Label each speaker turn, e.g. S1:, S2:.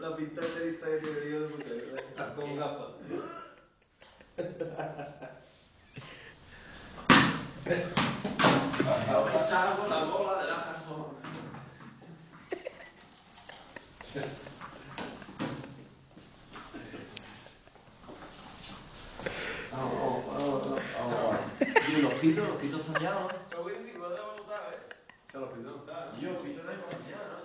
S1: La pinta de yo porque está con gafas.
S2: La bola de la razón.
S1: Y los pitos, los pitos están ya, ¿no?
S2: Te voy a decir, ¿cuándo hemos estado, eh? O sea, los pitos no saben.
S1: Yo, pitos de mañana, ¿no? Los pitos,